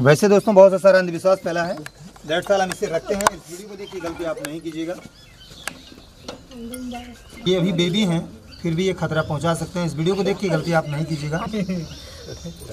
वैसे दोस्तों, बहुत सा सारा अंधविश्वास फैला है। डेढ़ साल हम इसे रखते हैं। इस वीडियो को देखिए, गलती आप नहीं कीजिएगा। ये अभी बेबी हैं, फिर भी ये खतरा पहुँचा सकते हैं। इस वीडियो को देख के गलती आप नहीं कीजिएगा।